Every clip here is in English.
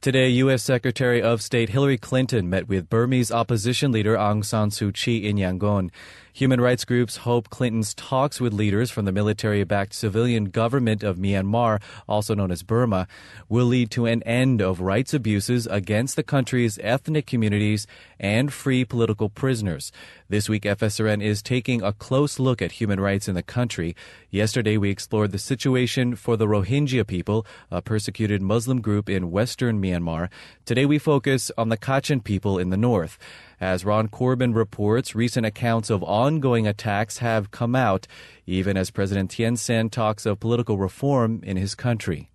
Today, U.S. Secretary of State Hillary Clinton met with Burmese opposition leader Aung San Suu Kyi in Yangon. Human rights groups hope Clinton's talks with leaders from the military backed civilian government of Myanmar, also known as Burma, will lead to an end of rights abuses against the country's ethnic communities and free political prisoners. This week, FSRN is taking a close look at human rights in the country. Yesterday, we explored the situation for the Rohingya people, a persecuted Muslim group in western Myanmar. Myanmar. Today we focus on the Kachin people in the north. As Ron Corben reports, recent accounts of ongoing attacks have come out, even as President Thein Sein talks of political reform in his country.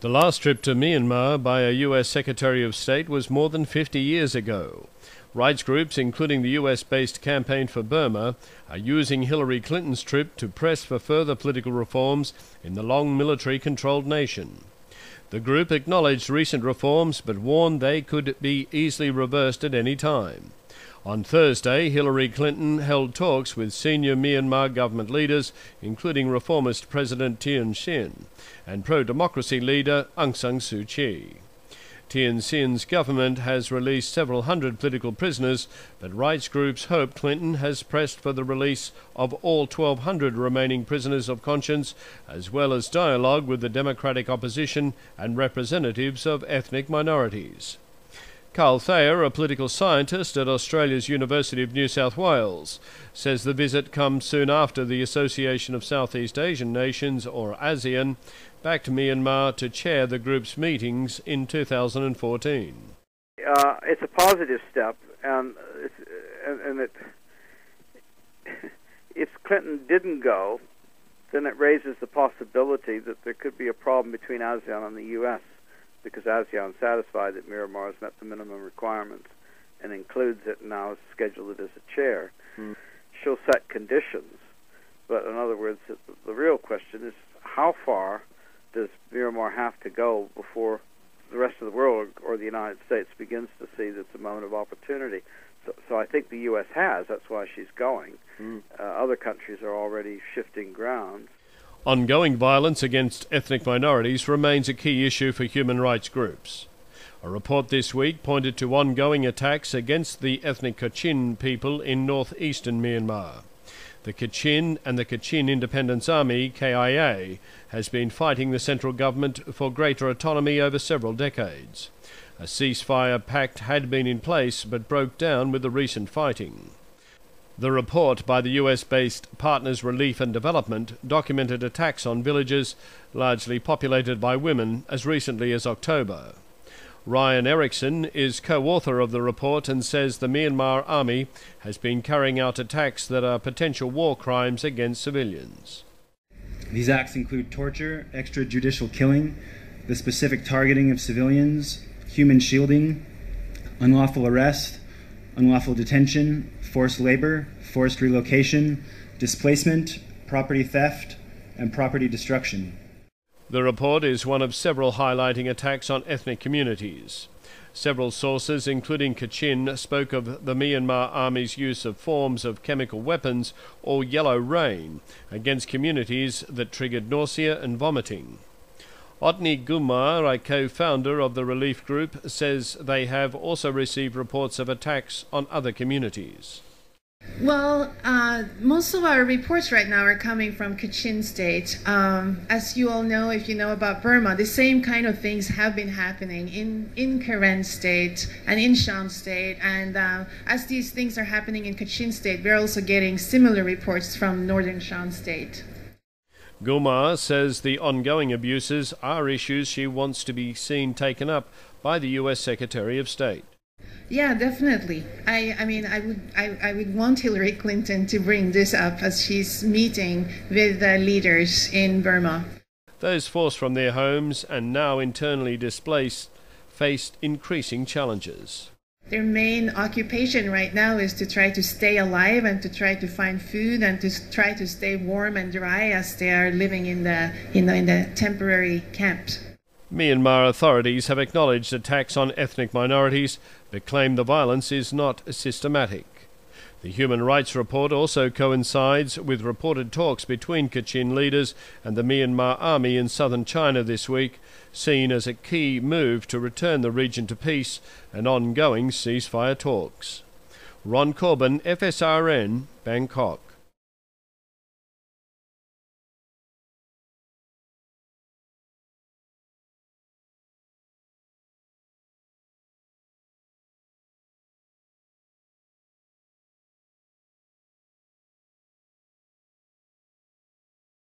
The last trip to Myanmar by a U.S. Secretary of State was more than 50 years ago. Rights groups, including the US based Campaign for Burma, are using Hillary Clinton's trip to press for further political reforms in the long military controlled nation. The group acknowledged recent reforms but warned they could be easily reversed at any time. On Thursday, Hillary Clinton held talks with senior Myanmar government leaders, including reformist President Thein Sein and pro democracy leader Aung San Suu Kyi. Thein Sein's government has released several hundred political prisoners, but rights groups hope Clinton has pressed for the release of all 1,200 remaining prisoners of conscience, as well as dialogue with the democratic opposition and representatives of ethnic minorities. Carl Thayer, a political scientist at Australia's University of New South Wales, says the visit comes soon after the Association of Southeast Asian Nations, or ASEAN, backed Myanmar to chair the group's meetings in 2014. Uh, it's a positive step, and, and, it, if Clinton didn't go, then it raises the possibility that there could be a problem between ASEAN and the U.S because ASEAN satisfied that Myanmar has met the minimum requirements and includes it and scheduled it as a chair. Mm. She'll set conditions, but in other words, the, real question is how far does Myanmar have to go before the rest of the world or, the United States begins to see that it's a moment of opportunity? So, so I think the U.S. has. That's why she's going. Mm. Uh, other countries are already shifting ground. Ongoing violence against ethnic minorities remains a key issue for human rights groups. A report this week pointed to ongoing attacks against the ethnic Kachin people in northeastern Myanmar. The Kachin and the Kachin Independence Army, KIA, has been fighting the central government for greater autonomy over several decades. A ceasefire pact had been in place but broke down with the recent fighting. The report by the US based Partners Relief and Development documented attacks on villages largely populated by women as recently as October. Ryan Erickson is co author of the report and says the Myanmar army has been carrying out attacks that are potential war crimes against civilians. These acts include torture, extrajudicial killing, the specific targeting of civilians, human shielding, unlawful arrest, unlawful detention, forced labor, forced relocation, displacement, property theft, and property destruction. The report is one of several highlighting attacks on ethnic communities. Several sources, including Kachin, spoke of the Myanmar Army's use of forms of chemical weapons or yellow rain against communities that triggered nausea and vomiting. Oddny Gumaer, a co-founder of the relief group, says they have also received reports of attacks on other communities. Well, uh, most of our reports right now are coming from Kachin State. Um, as you all know, if you know about Burma, the same kind of things have been happening in, in Karen State and in Shan State. And uh, as these things are happening in Kachin State, we're also getting similar reports from Northern Shan State. Gumaer says the ongoing abuses are issues she wants to be seen taken up by the U.S. Secretary of State. Yeah, definitely. I, I mean, I would, I, I would want Hillary Clinton to bring this up as she's meeting with the leaders in Burma. Those forced from their homes and now internally displaced faced increasing challenges. Their main occupation right now is to try to stay alive and to try to find food and to try to stay warm and dry as they are living in the, you know, in the temporary camps. Myanmar authorities have acknowledged attacks on ethnic minorities but claim the violence is not systematic. The human rights report also coincides with reported talks between Kachin leaders and the Myanmar army in southern China this week, seen as a key move to return the region to peace and ongoing ceasefire talks. Ron Corben, FSRN, Bangkok.